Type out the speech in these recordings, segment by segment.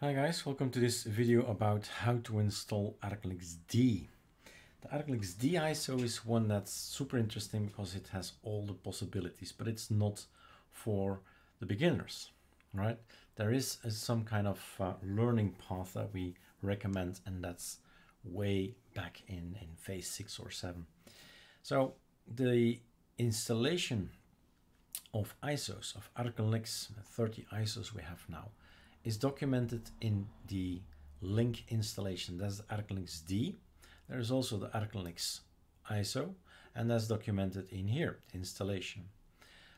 Hi guys, welcome to this video about how to install ArcoLinux D. The ArcoLinux D ISO is one that's super interesting because it has all the possibilities, but it's not for the beginners, right? There is a, some kind of uh, learning path that we recommend and that's way back in, in phase six or seven. So the installation of ISOs, of ArcoLinux, 30 ISOs we have now, is documented in the link installation. That's the ArcoLinux D. There is also the ArcoLinux ISO, and that's documented in here, installation.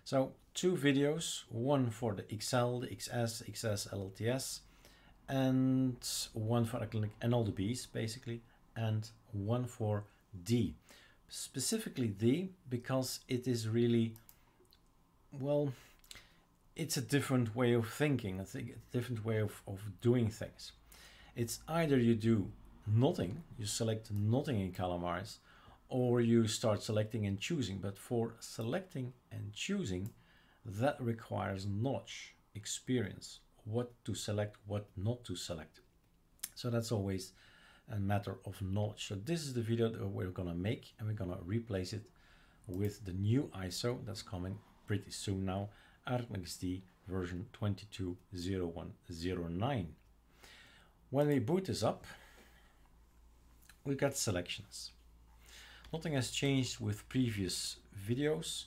So two videos, one for the XL, the XS, XS, LTS, and one for ArcoLinux and all the Bs basically, and one for D. Specifically D because it is really, well, it's a different way of thinking, I think a different way of, of doing things. It's either you do nothing, you select nothing in Calamares, or you start selecting and choosing. But for selecting and choosing, that requires knowledge, experience, what to select, what not to select. So that's always a matter of knowledge. So this is the video that we're gonna make and we're gonna replace it with the new ISO that's coming pretty soon now ArcoLinux version 220109. When we boot this up, we got selections. Nothing has changed with previous videos,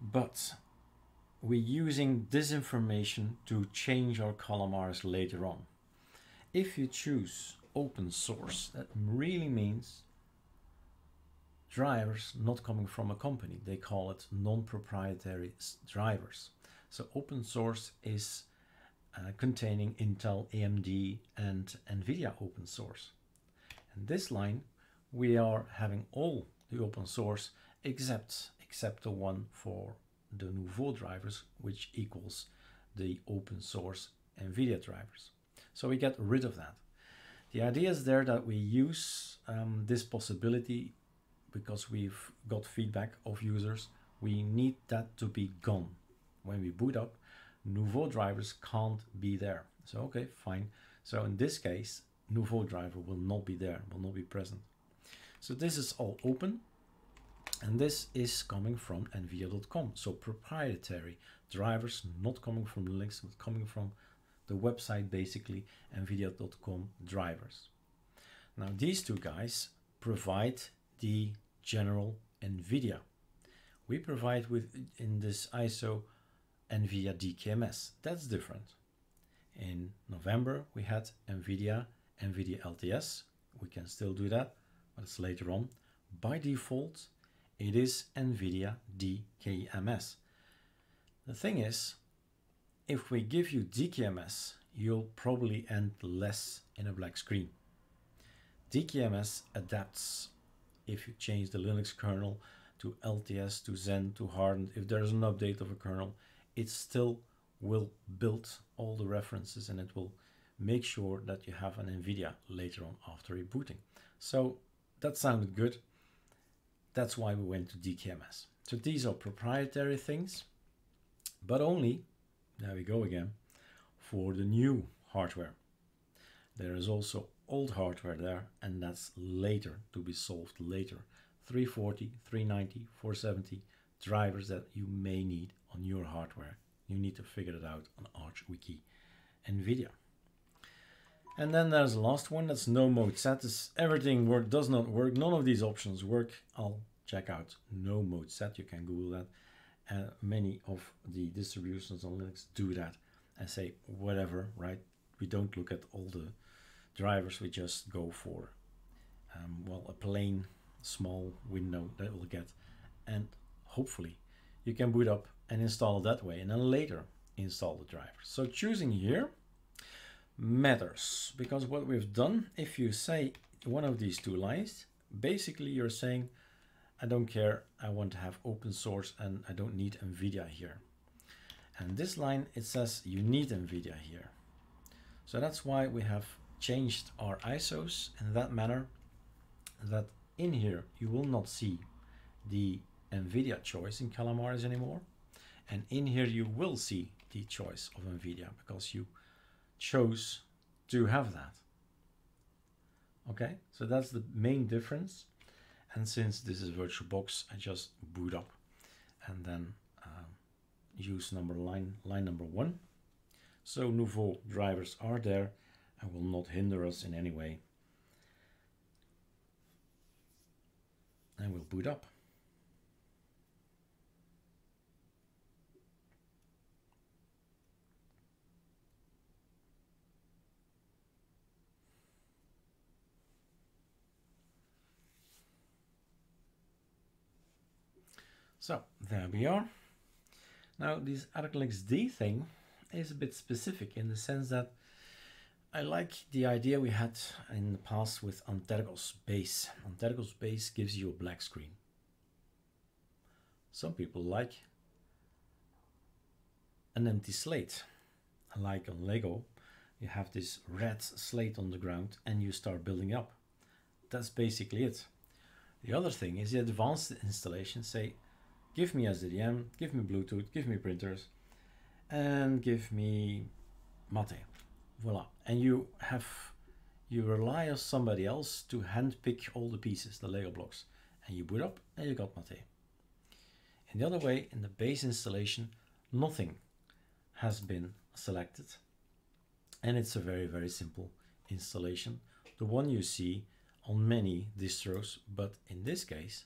but we're using this information to change our Calamares later on. If you choose open source, that really means drivers not coming from a company. They call it non-proprietary drivers. So open source is uh, containing Intel, AMD and NVIDIA open source. And this line, we are having all the open source except, except the one for the Nouveau drivers, which equals the open source NVIDIA drivers. So we get rid of that. The idea is there that we use um, this possibility because we've got feedback of users, we need that to be gone. When we boot up, Nouveau drivers can't be there. So, okay, fine. So in this case, Nouveau driver will not be there, will not be present. So this is all open. And this is coming from nvidia.com. So proprietary drivers, not coming from Linux, but coming from the website, basically nvidia.com drivers. Now these two guys provide the general NVIDIA. We provide with in this ISO NVIDIA DKMS. That's different. In November, we had NVIDIA, NVIDIA LTS. We can still do that, but it's later on. By default, it is NVIDIA DKMS. The thing is, if we give you DKMS, you'll probably end less in a black screen. DKMS adapts if you change the Linux kernel to LTS, to Zen, to Hardened, if there's an update of a kernel, it still will build all the references and it will make sure that you have an NVIDIA later on after rebooting. So that sounded good. That's why we went to DKMS. So these are proprietary things, but only, there we go again, for the new hardware. There is also old hardware there and that's later to be solved later. 340 390 470 drivers that you may need on your hardware. You need to figure it out on ArchWiki NVIDIA. And then there's the last one that's no mode set everything work does not work none of these options work. I'll check out no mode set you can google that. Uh, many of the distributions on Linux do that and say whatever right? We don't look at all the drivers we just go for. Um, well a plain small window that will get and hopefully you can boot up and install it that way and then later install the drivers so choosing here matters because what we've done if you say one of these two lines basically you're saying I don't care I want to have open source and I don't need NVIDIA here. And this line it says you need NVIDIA here. So that's why we have changed our ISOs in that manner that in here you will not see the NVIDIA choice in Calamares anymore. And in here you will see the choice of NVIDIA because you chose to have that. Okay, so that's the main difference. And since this is VirtualBox, I just boot up and then uh, use number line, line number one. So Nouveau drivers are there and will not hinder us in any way. And we'll boot up. So there we are. Now this ArcoLinux thing is a bit specific in the sense that I like the idea we had in the past with Antergos base. Antergos base gives you a black screen. Some people like an empty slate. Like on Lego, you have this red slate on the ground and you start building up. That's basically it. The other thing is the advanced installation say give me SDDM, give me Bluetooth, give me printers, and give me Mate. Voila. And you have, you rely on somebody else to handpick all the pieces, the Lego blocks. And you boot up and you got Mate. In the other way, in the base installation, nothing has been selected. And it's a very, very simple installation. The one you see on many distros, but in this case,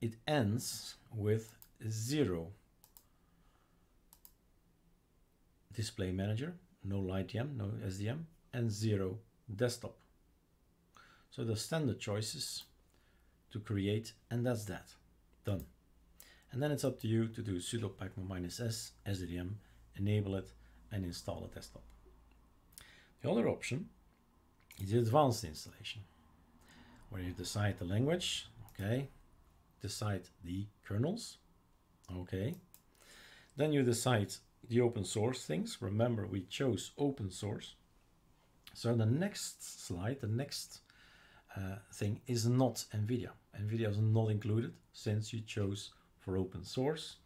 it ends with zero display manager, no LightDM, no SDDM, and zero desktop. So the standard choices to create, and that's that, done. And then it's up to you to do sudo pacman minus s SDDM, enable it, and install a desktop. The other option is the advanced installation, where you decide the language, okay, decide the kernels. Okay. Then you decide the open source things. Remember, we chose open source. So the next slide, the next uh, thing is not NVIDIA. NVIDIA is not included since you chose for open source.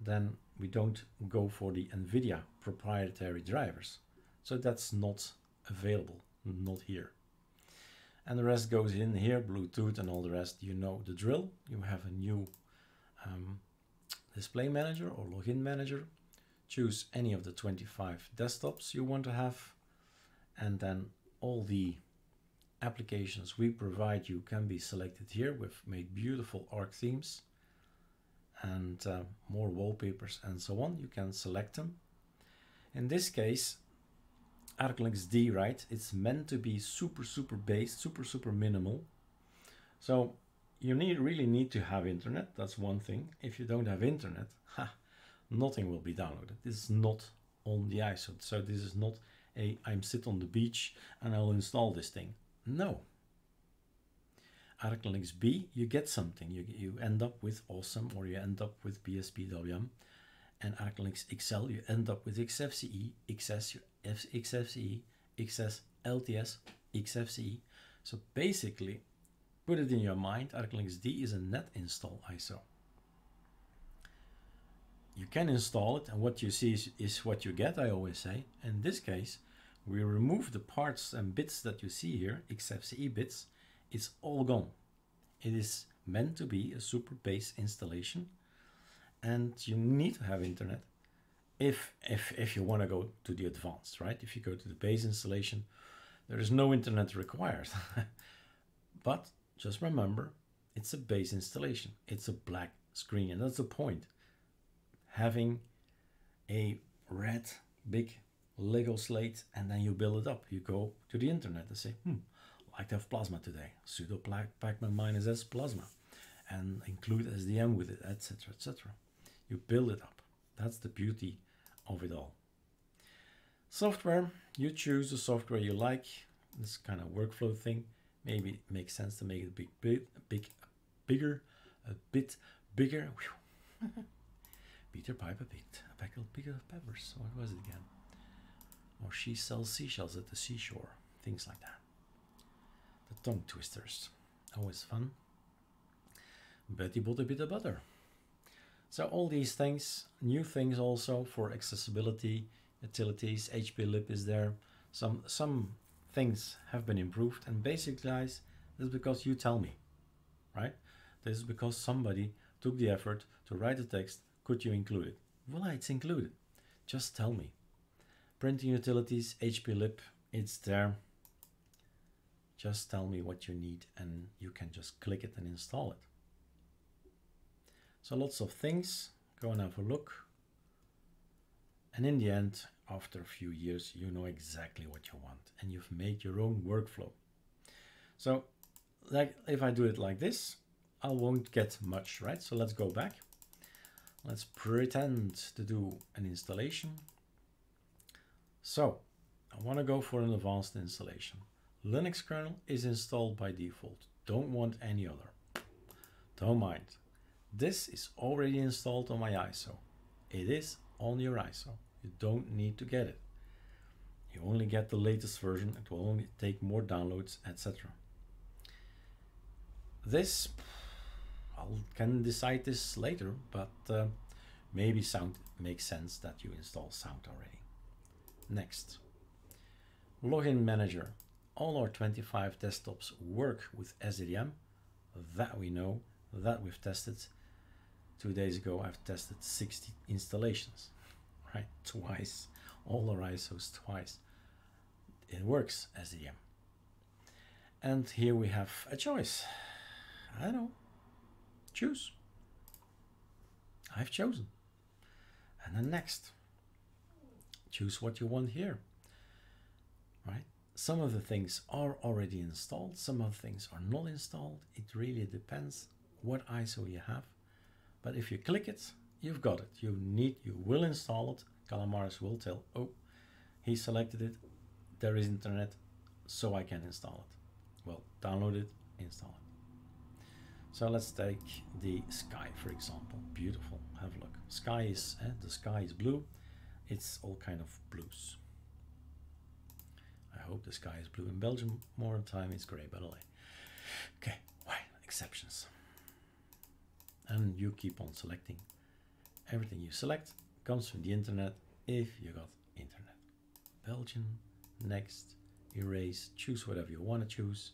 Then we don't go for the NVIDIA proprietary drivers. So that's not available, not here and the rest goes in here Bluetooth and all the rest you know the drill you have a new um, display manager or login manager choose any of the 25 desktops you want to have and then all the applications we provide you can be selected here we've made beautiful arc themes and uh, more wallpapers and so on you can select them in this case ArcoLinux D, right? It's meant to be super, super based, super, super minimal. So you need really need to have internet. That's one thing. If you don't have internet, ha, nothing will be downloaded. This is not on the ISO. So this is not a I'm sit on the beach and I'll install this thing. No. ArcoLinux B, you get something. You, you end up with awesome or you end up with BSPWM and ArcoLinux XL, you end up with XFCE, XS, XFCE, XS, LTS, XFCE. So basically, put it in your mind, ArcoLinux D is a net install ISO. You can install it and what you see is, is what you get, I always say. In this case, we remove the parts and bits that you see here, XFCE bits, it's all gone. It is meant to be a super base installation. And you need to have internet if if if you want to go to the advanced right? If you go to the base installation there is no internet required. But just remember it's a base installation. It's a black screen and that's the point having a red big lego slate and then you build it up you go to the internet and say hmm I'd like to have plasma today sudo pacman minus s plasma and include sddm with it etc etc you build it up. That's the beauty of it all. Software, you choose the software you like. This kind of workflow thing. Maybe it makes sense to make it big, big, big, bigger, a bit bigger. Peter Piper picked a pack of bigger peppers. What was it again? Or she sells seashells at the seashore. Things like that. The tongue twisters. Always fun. Betty bought a bit of butter. So all these things, new things also for accessibility, utilities, HPLIP is there, some some things have been improved and basically guys this is because you tell me right this is because somebody took the effort to write the text could you include it? Well, it's included. Just tell me. Printing utilities HP hplip it's there. Just tell me what you need and you can just click it and install it. So lots of things. Go and have a look. And in the end after a few years you know exactly what you want and you've made your own workflow. So like if I do it like this I won't get much right? So let's go back let's pretend to do an installation. So I want to go for an advanced installation. Linux kernel is installed by default. Don't want any other. Don't mind. This is already installed on my ISO it is on your ISO you don't need to get it. You only get the latest version. It will only take more downloads, etc. This, I can decide this later, but uh, maybe sound makes sense that you install sound already. Next, login manager. All our 25 desktops work with SDDM. That we know, that we've tested. Two days ago, I've tested 60 installations right? Twice, all our ISOs twice. It works SDDM. And here we have a choice. I know. Choose. I've chosen. And then next. Choose what you want here. Right? Some of the things are already installed, some of the things are not installed. It really depends what ISO you have. But if you click it, you've got it. You need, you will install it. Calamares will tell, oh, he selected it. There is internet, so I can install it. Well, download it, install it. So let's take the sky, for example. Beautiful. Have a look. Sky is eh, the sky is blue. It's all kind of blues. I hope the sky is blue in Belgium. More time it's gray, by the way. Okay, why exceptions? And you keep on selecting Everything you select comes from the internet if you got internet. Belgian, next, erase, choose whatever you want to choose.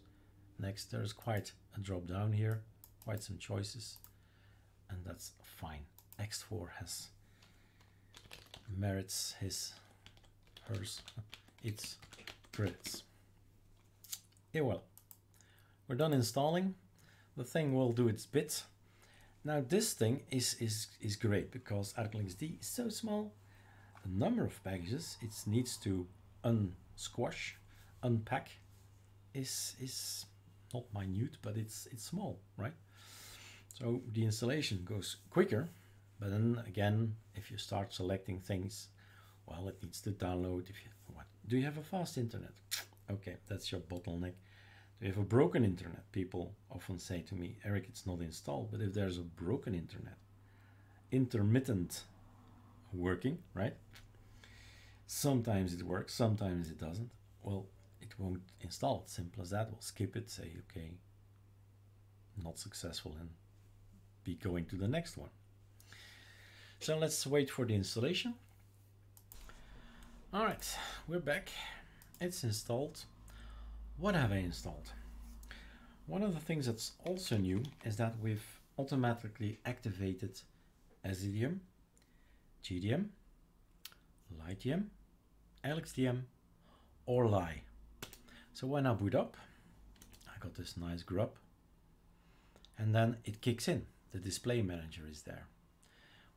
Next, there's quite a drop down here, quite some choices, and that's fine. X4 has merits his, hers, its credits. Yeah, well, we're done installing. The thing will do its bit now this thing is, is, is great because ArcoLinux is so small. The number of packages it needs to unsquash, unpack is, is not minute, but it's, it's small, right? So the installation goes quicker, but then again, if you start selecting things, well, it needs to download. If you, what, do you have a fast internet? Okay, that's your bottleneck. Do you have a broken internet, people often say to me, Erik, it's not installed. But if there's a broken internet, intermittent working, right? Sometimes it works, sometimes it doesn't. Well, it won't install. Simple as that. We'll skip it, say, okay, not successful, and be going to the next one. So let's wait for the installation. All right, we're back. It's installed. What have I installed? One of the things that's also new is that we've automatically activated SDDM, GDM, LightDM, LXDM, or Ly. So when I boot up, I got this nice grub, and then it kicks in. The display manager is there.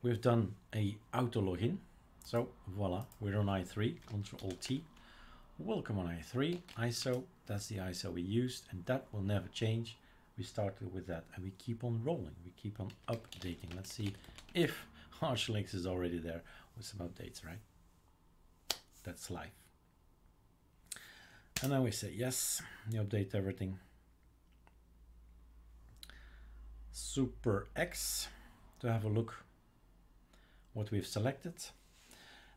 We've done a auto login. So voila, we're on i3, Control T, Welcome on i3 ISO. That's the ISO we used and that will never change. We started with that and we keep on rolling. We keep on updating. Let's see if Arch Linux is already there with some updates, right? That's live. And then we say yes, you update everything. Super X. To have a look what we've selected.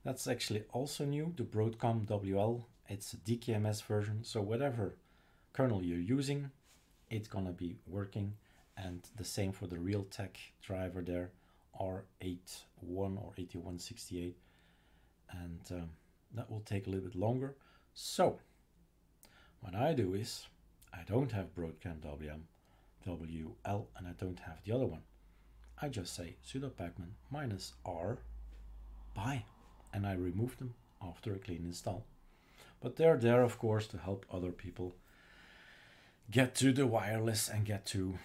That's actually also new, the Broadcom WL it's a DKMS version. So whatever kernel you're using it's gonna be working. And the same for the Realtek driver there R81 or 8168 and um, that will take a little bit longer. So, what I do is, I don't have Broadcom WM, WL, and I don't have the other one. I just say sudo pacman minus R by, and I remove them after a clean install. But they're there, of course, to help other people get to the wireless and get to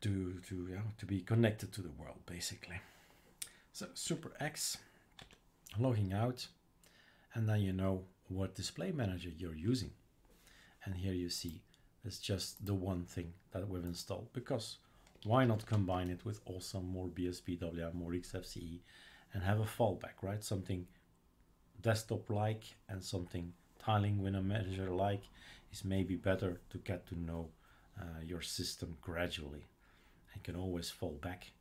to to to be connected to the world, basically. So Super X, logging out, and then you know what display manager you're using. And here you see it's just the one thing that we've installed because why not combine it with also more BSPWM, more XFCE and have a fallback, right? Something desktop like and something tiling window manager like is maybe better to get to know uh, your system gradually and can always fall back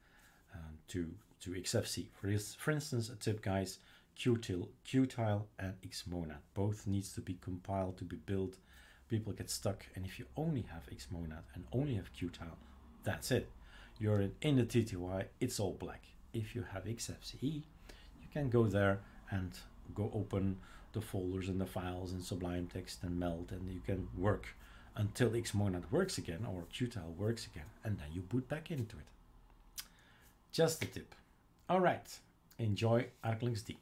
um, to to XFC. For, this, for instance, a tip guys, Qtile, Qtile and Xmonad both needs to be compiled to be built. People get stuck, and if you only have Xmonad and only have Qtile, that's it. You're in, the TTY, it's all black. If you have XFCE, you can go there and go open the folders and the files in Sublime Text and Meld, and you can work until Xmonad works again or Qtile works again, and then you boot back into it. Just a tip. All right, enjoy ArcoLinux D.